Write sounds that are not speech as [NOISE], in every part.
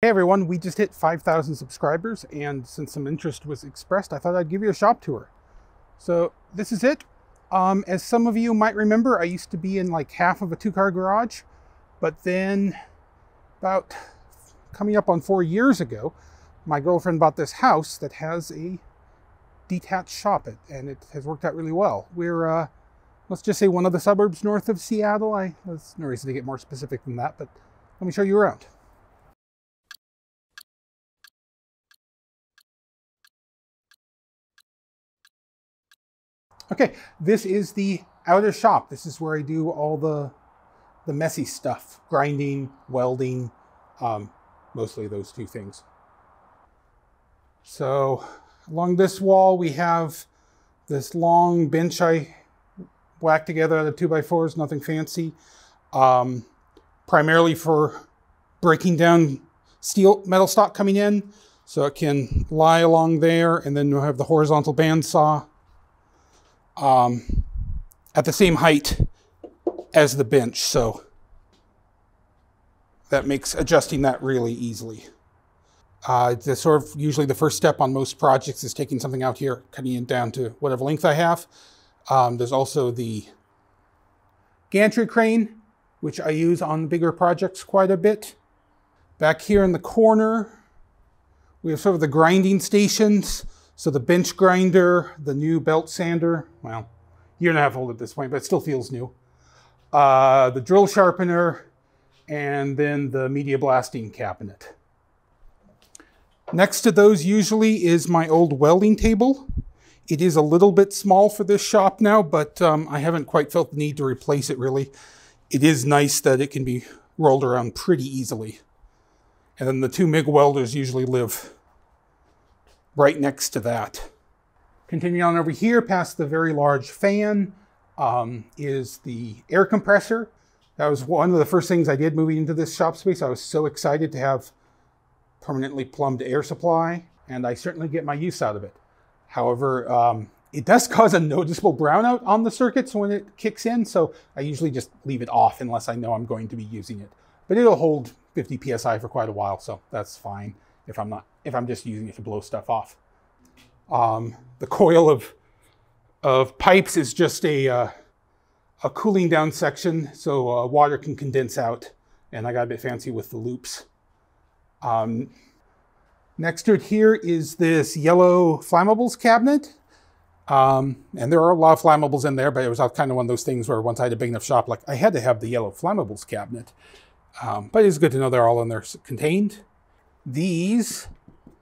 Hey everyone, we just hit 5,000 subscribers and since some interest was expressed, I thought I'd give you a shop tour. So this is it. Um, as some of you might remember, I used to be in like half of a two-car garage, but then about coming up on four years ago, my girlfriend bought this house that has a detached shop and it has worked out really well. We're, uh, let's just say one of the suburbs north of Seattle. I, there's no reason to get more specific than that, but let me show you around. Okay, this is the outer shop. This is where I do all the, the messy stuff, grinding, welding, um, mostly those two things. So along this wall, we have this long bench I whacked together out of two by fours, nothing fancy. Um, primarily for breaking down steel metal stock coming in. So it can lie along there and then we'll have the horizontal bandsaw um, at the same height as the bench. So that makes adjusting that really easily. Uh, the sort of usually the first step on most projects is taking something out here, cutting it down to whatever length I have. Um, there's also the gantry crane, which I use on bigger projects quite a bit. Back here in the corner, we have sort of the grinding stations. So the bench grinder, the new belt sander, well, year and a half old at this point, but it still feels new. Uh, the drill sharpener, and then the media blasting cabinet. Next to those usually is my old welding table. It is a little bit small for this shop now, but um, I haven't quite felt the need to replace it really. It is nice that it can be rolled around pretty easily. And then the two MIG welders usually live right next to that. Continuing on over here past the very large fan um, is the air compressor. That was one of the first things I did moving into this shop space. I was so excited to have permanently plumbed air supply, and I certainly get my use out of it. However, um, it does [LAUGHS] cause a noticeable brownout on the circuits when it kicks in, so I usually just leave it off unless I know I'm going to be using it. But it'll hold 50 psi for quite a while, so that's fine if I'm not if I'm just using it to blow stuff off. Um, the coil of of pipes is just a uh, a cooling down section so uh, water can condense out, and I got a bit fancy with the loops. Um, next to it here is this yellow flammables cabinet. Um, and there are a lot of flammables in there, but it was kind of one of those things where once I had a big enough shop, like I had to have the yellow flammables cabinet. Um, but it's good to know they're all in there contained. These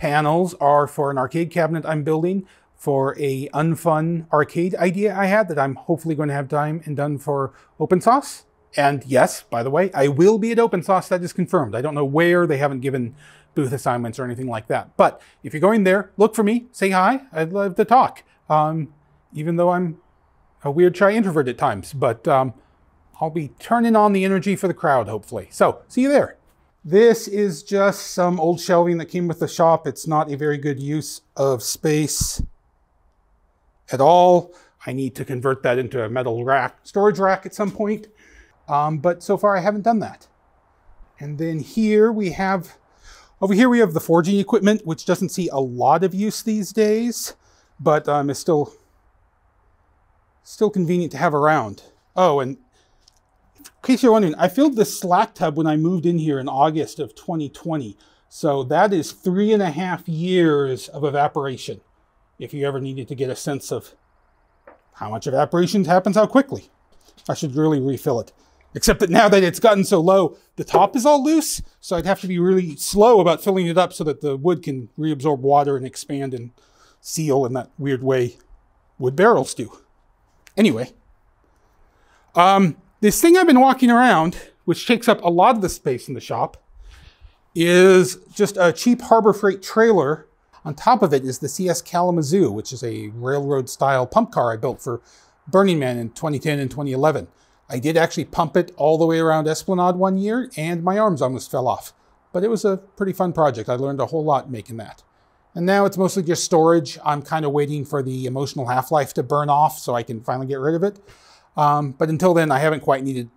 panels are for an arcade cabinet I'm building for a unfun arcade idea I had that I'm hopefully going to have time and done for Open Sauce. And yes, by the way, I will be at Open Sauce, that is confirmed. I don't know where, they haven't given booth assignments or anything like that. But if you're going there, look for me, say hi, I'd love to talk. Um, even though I'm a weird shy introvert at times, but um, I'll be turning on the energy for the crowd, hopefully. So, see you there. This is just some old shelving that came with the shop. It's not a very good use of space at all. I need to convert that into a metal rack, storage rack at some point. Um, but so far I haven't done that. And then here we have, over here we have the forging equipment, which doesn't see a lot of use these days, but um, is still, still convenient to have around. Oh, and in case you're wondering, I filled this slack tub when I moved in here in August of 2020. So that is three and a half years of evaporation. If you ever needed to get a sense of how much evaporation happens how quickly. I should really refill it. Except that now that it's gotten so low, the top is all loose. So I'd have to be really slow about filling it up so that the wood can reabsorb water and expand and seal in that weird way wood barrels do. Anyway, um, this thing I've been walking around, which takes up a lot of the space in the shop, is just a cheap Harbor Freight trailer. On top of it is the CS Kalamazoo, which is a railroad style pump car I built for Burning Man in 2010 and 2011. I did actually pump it all the way around Esplanade one year, and my arms almost fell off. But it was a pretty fun project. I learned a whole lot making that. And now it's mostly just storage. I'm kind of waiting for the emotional half-life to burn off so I can finally get rid of it. Um, but until then, I haven't quite needed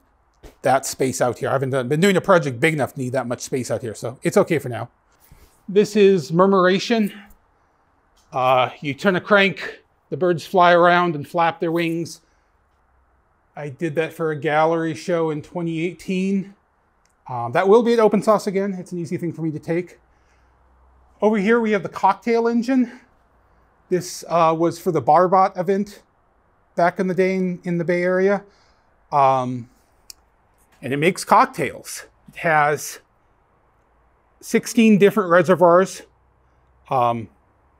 that space out here. I haven't done, been doing a project big enough to need that much space out here, so it's okay for now. This is murmuration. Uh, you turn a crank, the birds fly around and flap their wings. I did that for a gallery show in 2018. Um, that will be at Open Sauce again. It's an easy thing for me to take. Over here we have the cocktail engine. This uh, was for the Barbot event back in the day in, in the Bay Area. Um, and it makes cocktails. It has 16 different reservoirs. Um,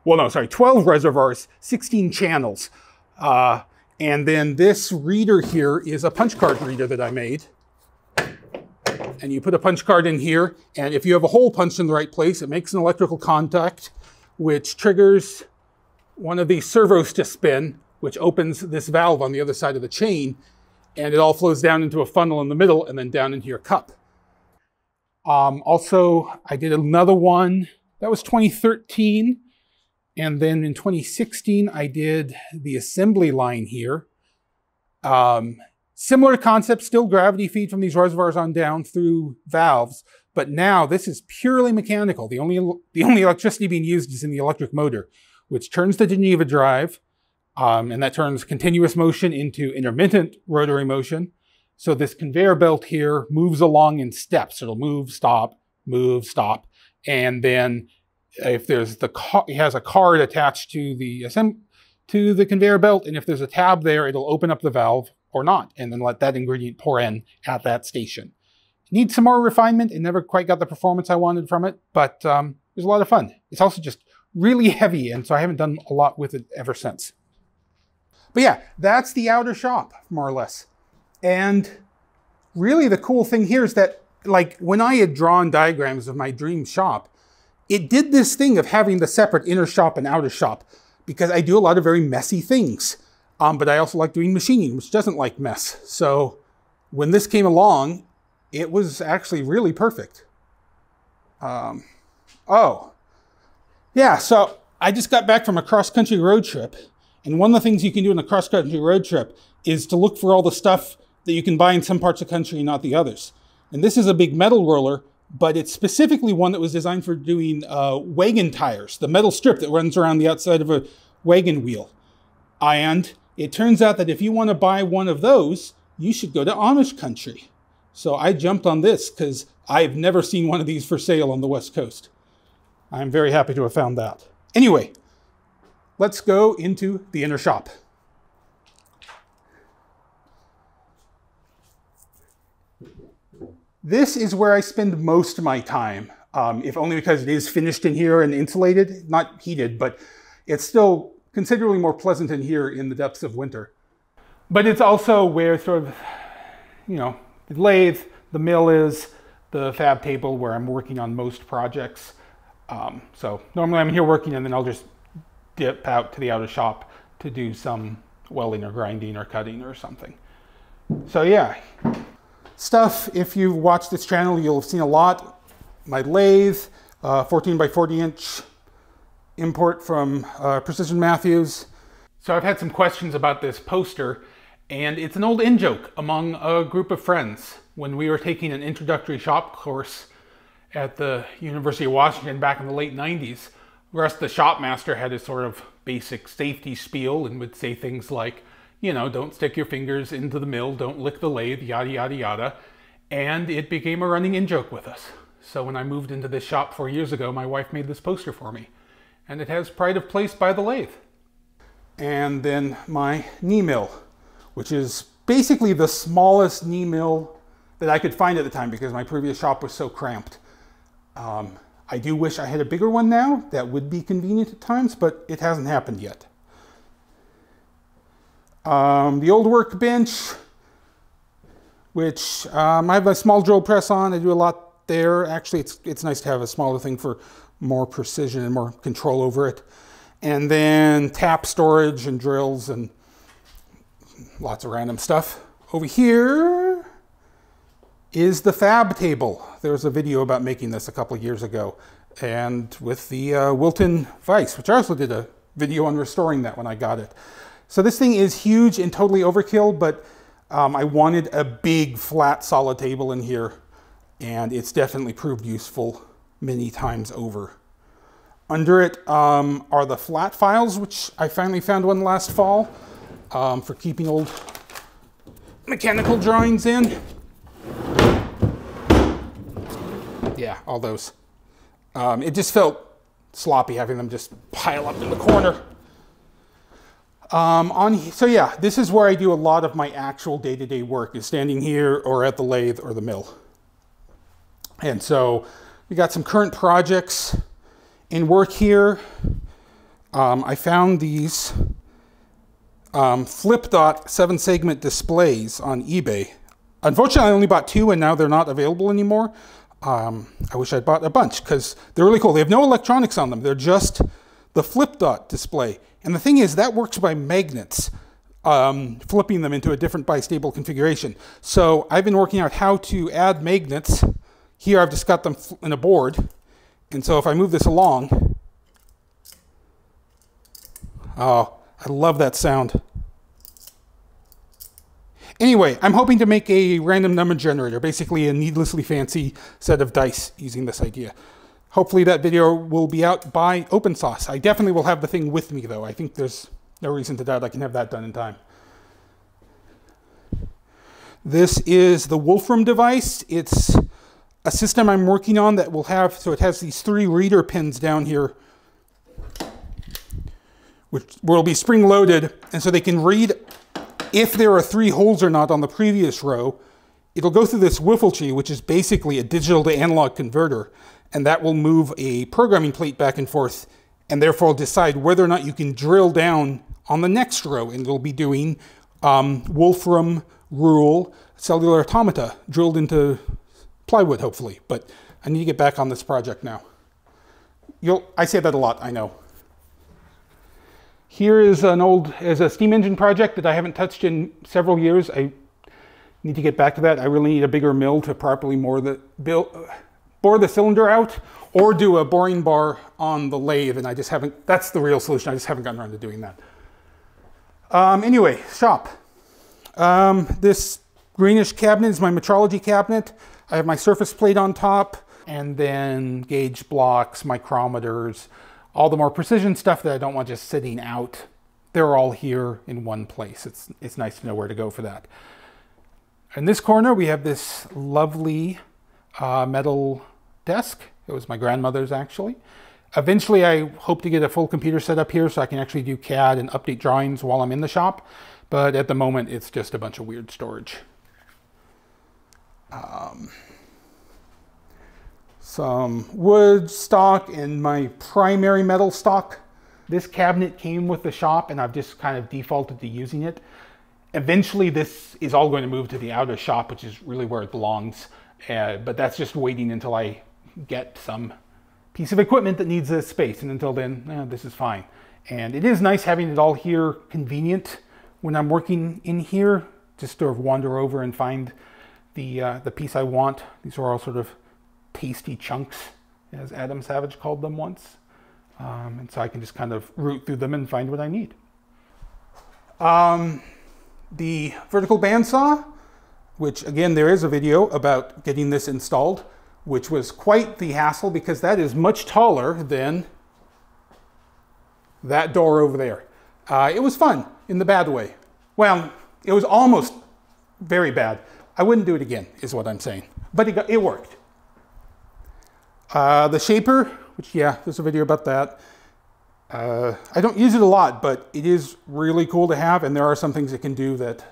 well, no, sorry, 12 reservoirs, 16 channels. Uh, and then this reader here is a punch card reader that I made. And you put a punch card in here, and if you have a hole punched in the right place, it makes an electrical contact, which triggers one of these servos to spin, which opens this valve on the other side of the chain, and it all flows down into a funnel in the middle and then down into your cup. Um, also, I did another one, that was 2013, and then in 2016, I did the assembly line here. Um, similar concept, still gravity feed from these reservoirs on down through valves, but now this is purely mechanical. The only, the only electricity being used is in the electric motor, which turns the Geneva drive, um, and that turns continuous motion into intermittent rotary motion. So this conveyor belt here moves along in steps. It'll move, stop, move, stop. And then if there's the it has a card attached to the to the conveyor belt, and if there's a tab there, it'll open up the valve or not, and then let that ingredient pour in at that station. Needs some more refinement. It never quite got the performance I wanted from it, but um, it was a lot of fun. It's also just really [LAUGHS] heavy, and so I haven't done a lot with it ever since. But yeah, that's the outer shop, more or less. And really the cool thing here is that like when I had drawn diagrams of my dream shop, it did this thing of having the separate inner shop and outer shop because I do a lot of very messy things. Um, but I also like doing machining, which doesn't like mess. So when this came along, it was actually really perfect. Um, oh, yeah, so I just got back from a cross-country road trip. And one of the things you can do in a cross-country road trip is to look for all the stuff that you can buy in some parts of the country and not the others. And this is a big metal roller, but it's specifically one that was designed for doing uh, wagon tires, the metal strip that runs around the outside of a wagon wheel. And it turns out that if you want to buy one of those, you should go to Amish country. So I jumped on this because I've never seen one of these for sale on the West Coast. I'm very happy to have found that. Anyway, let's go into the inner shop. This is where I spend most of my time, um, if only because it is finished in here and insulated, not heated, but it's still considerably more pleasant in here in the depths of winter. But it's also where sort of, you know, the lathe, the mill is, the fab table where I'm working on most projects. Um, so normally I'm here working and then I'll just dip out to the outer shop to do some welding or grinding or cutting or something. So yeah, stuff. If you've watched this channel, you'll have seen a lot. My lathe, uh, 14 by 40 inch import from uh, Precision Matthews. So I've had some questions about this poster, and it's an old in-joke among a group of friends. When we were taking an introductory shop course at the University of Washington back in the late 90s, Russ, the shopmaster, had his sort of basic safety spiel and would say things like, you know, don't stick your fingers into the mill, don't lick the lathe, yada, yada, yada. And it became a running in joke with us. So when I moved into this shop four years ago, my wife made this poster for me. And it has pride of place by the lathe. And then my knee mill, which is basically the smallest knee mill that I could find at the time because my previous shop was so cramped. Um, I do wish I had a bigger one now. That would be convenient at times, but it hasn't happened yet. Um, the old workbench, which um, I have a small drill press on. I do a lot there. Actually, it's, it's nice to have a smaller thing for more precision and more control over it. And then tap storage and drills and lots of random stuff. Over here is the fab table. There was a video about making this a couple of years ago. And with the uh, Wilton Vise, which I also did a video on restoring that when I got it. So this thing is huge and totally overkill, but Um, I wanted a big flat solid table in here and it's definitely proved useful many times over. Under it um, are the flat files, which I finally found one last fall um, for keeping old mechanical drawings in. Yeah, all those. Um, it just felt sloppy having them just pile up in the corner. Um, on, so yeah, this is where I do a lot of my actual day-to-day -day work, is standing here or at the lathe or the mill. And so we got some current projects in work here. Um, I found these um, flip dot seven segment displays on eBay. Unfortunately, I only bought two and now they're not available anymore. Um, I wish I'd bought a bunch because they're really cool. They have no electronics on them. They're just the flip dot display. And the thing is, that works by magnets, um, flipping them into a different bistable configuration. So I've been working out how to add magnets. Here I've just got them in a board. And so if I move this along, oh, I love that sound. Anyway, I'm hoping to make a random number generator, basically a needlessly fancy set of dice using this idea. Hopefully that video will be out by Open Sauce. I definitely will have the thing with me though. I think there's no reason to doubt I can have that done in time. This is the Wolfram device. It's a system I'm working on that will have, so it has these three reader pins down here which will be spring loaded. And so they can read if there are three holes or not on the previous row. It'll go through this whiffletree, which is basically a digital to analog converter. And that will move a programming plate back and forth and therefore decide whether or not you can drill down on the next row. And it'll be doing um, Wolfram rule cellular automata drilled into plywood, hopefully. But I need to get back on this project now. You'll, I say that a lot, I know. Here is an old, is a steam engine project that I haven't touched in several years. I need to get back to that. I really need a bigger mill to properly bore the, bore the cylinder out or do a boring bar on the lathe. And I just haven't, that's the real solution. I just haven't gotten around to doing that. Um, anyway, shop. Um, this greenish cabinet is my metrology cabinet. I have my surface plate on top and then gauge blocks, micrometers, all the more precision stuff that I don't want just sitting out. They're all here in one place. It's, it's nice to know where to go for that. In this corner, we have this lovely uh, metal desk. It was my grandmother's actually. Eventually, I hope to get a full computer set up here so I can actually do CAD and update drawings while I'm in the shop. But at the moment, it's just a bunch of weird storage. Um, some wood stock and my primary metal stock. This cabinet came with the shop and I've just kind of defaulted to using it. Eventually this is all going to move to the outer shop, which is really where it belongs. Uh, but that's just waiting until I get some piece of equipment that needs a space. And until then, eh, this is fine. And it is nice having it all here convenient when I'm working in here, just sort of wander over and find the, uh, the piece I want. These are all sort of tasty chunks, as Adam Savage called them once. Um, and so I can just kind of root through them and find what I need. Um, the vertical bandsaw, which again, there is a video about getting this installed, which was quite the hassle because that is much taller than that door over there. Uh, it was fun in the bad way. Well, it was almost very bad. I wouldn't do it again, is what I'm saying. But it, got, it worked. Uh, the shaper, which yeah, there's a video about that. Uh, I don't use it a lot, but it is really cool to have, and there are some things it can do that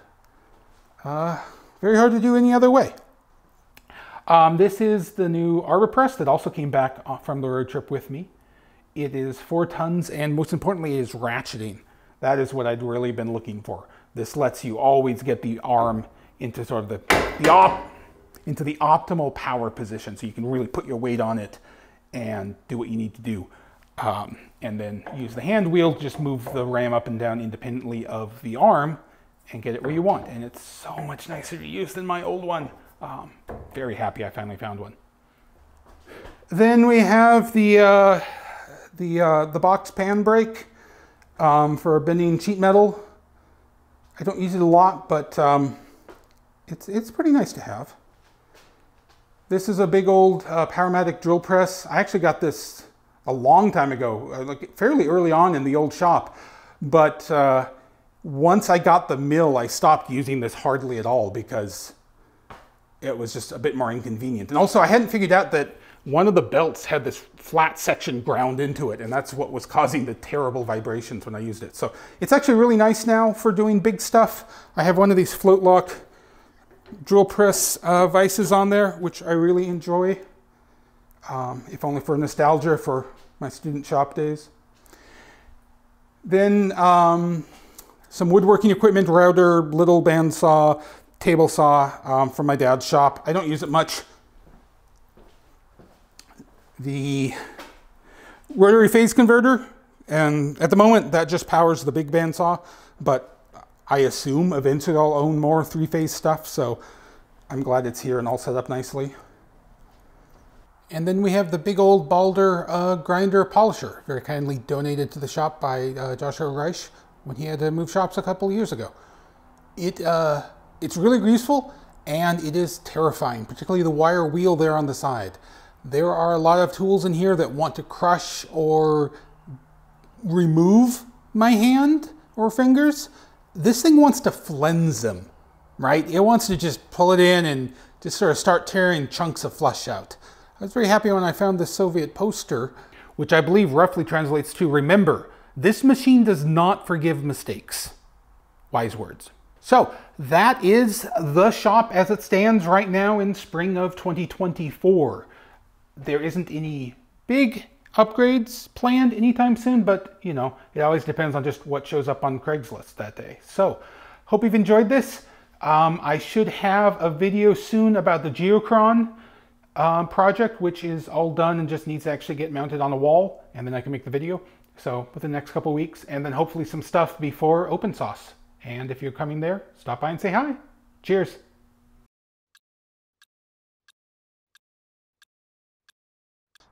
uh, very hard to do any other way. Um, this is the new Arbor Press that also came back uh, from the road trip with me. It is four tons, and most importantly, is ratcheting. That is what I'd really been looking for. This lets you always get the arm into sort of the, the op into the optimal power position so you can really put your weight on it and do what you need to do. Um, and then use the hand wheel just move the ram up and down independently of the arm and get it where you want. And it's so much nicer to use than my old one. Um, very happy I finally found one. Then we have the, uh, the, uh, the box pan brake um, for bending sheet metal. I don't use it a lot, but um, it's, it's pretty nice to have. This is a big old uh, Powermatic drill press. I actually got this a long time ago, uh, like fairly early on in the old shop. But uh, once I got the mill, I stopped using this hardly at all because it was just a bit more inconvenient. And also I hadn't figured out that one of the belts had this flat section ground into it, and that's what was causing the terrible vibrations when I used it. So it's actually really nice now for doing big stuff. I have one of these float lock drill press uh, vices on there, which I really enjoy, um, if only for nostalgia for my student shop days. Then um, some woodworking equipment, router, little bandsaw, table saw um, from my dad's shop. I don't use it much. The rotary phase converter, and at the moment that just powers the big bandsaw, but I assume eventually I'll own more three-phase stuff, so I'm glad it's here and all set up nicely. And then we have the big old Baldor uh, grinder polisher, very kindly donated to the shop by uh, Joshua Reich when he had to move shops a couple years ago. It uh, It's really useful and it is terrifying, particularly the wire wheel there on the side. There are a lot of tools in here that want to crush or remove my hand or fingers, this thing wants to flense them, right? It wants to just pull it in and just sort of start tearing chunks of flesh out. I was very happy when I found this Soviet poster, which I believe roughly translates to, remember, this machine does not forgive mistakes. Wise words. So that is the shop as it stands right now in spring of 2024. There isn't any big upgrades planned anytime soon, but you know, it always depends on just what shows up on Craigslist that day. So, hope you've enjoyed this. Um, I should have a video soon about the Geochron um, project, which is all done and just needs to actually get mounted on a wall, and then I can make the video. So, within the next couple weeks, and then hopefully some stuff before open OpenSauce. And if you're coming there, stop by and say hi. Cheers.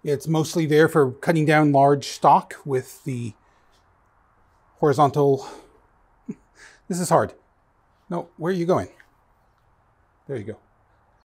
It's mostly there for cutting down large stock with the horizontal. [LAUGHS] This is hard. No, where are you going? There you go.